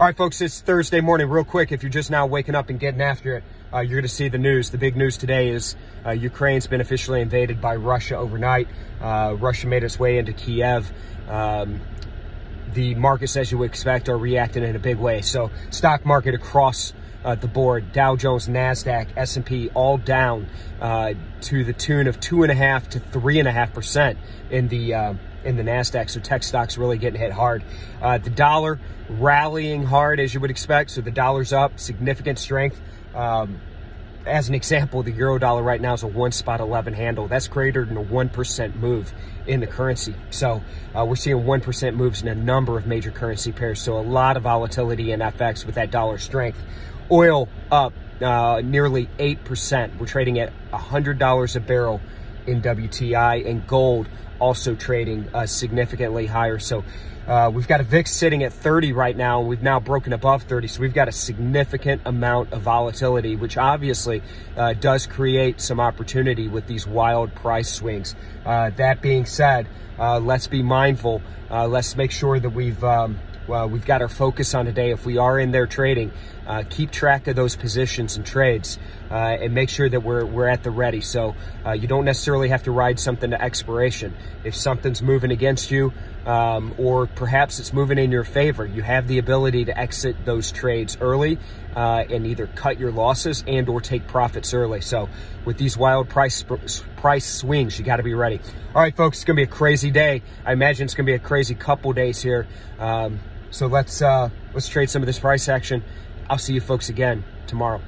All right, folks, it's Thursday morning. Real quick, if you're just now waking up and getting after it, uh, you're going to see the news. The big news today is uh, Ukraine's been officially invaded by Russia overnight. Uh, Russia made its way into Kiev. Um, the markets, as you would expect, are reacting in a big way. So, stock market across uh, the board, Dow Jones, Nasdaq, S&P, all down uh, to the tune of two and a half to three and a half percent in the uh, in the Nasdaq. So tech stocks really getting hit hard. Uh, the dollar rallying hard as you would expect. So the dollar's up, significant strength. Um, as an example, the euro dollar right now is a one spot 11 handle. That's greater than a 1% move in the currency. So uh, we're seeing 1% moves in a number of major currency pairs. So a lot of volatility in FX with that dollar strength. Oil up uh, nearly 8%. We're trading at $100 a barrel in WTI and gold also trading uh, significantly higher. So uh, we've got a VIX sitting at 30 right now. We've now broken above 30. So we've got a significant amount of volatility, which obviously uh, does create some opportunity with these wild price swings. Uh, that being said, uh, let's be mindful. Uh, let's make sure that we've um, well, we've got our focus on today. If we are in there trading, uh, keep track of those positions and trades uh, and make sure that we're, we're at the ready. So uh, you don't necessarily have to ride something to expiration. If something's moving against you um, or perhaps it's moving in your favor, you have the ability to exit those trades early uh, and either cut your losses and or take profits early. So with these wild price price swings, you got to be ready. All right, folks, it's going to be a crazy day. I imagine it's going to be a crazy couple days here. Um, so let's uh, let's trade some of this price action. I'll see you folks again tomorrow.